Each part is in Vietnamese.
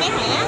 Cái.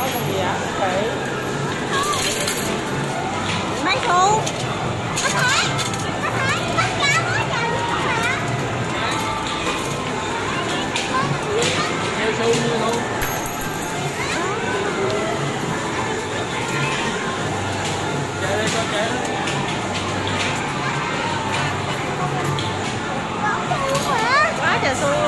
con gì ạ? Kỹ. Mấy cô. Hãy subscribe cho kênh Ghiền Mì Gõ Để không bỏ lỡ những video hấp dẫn trời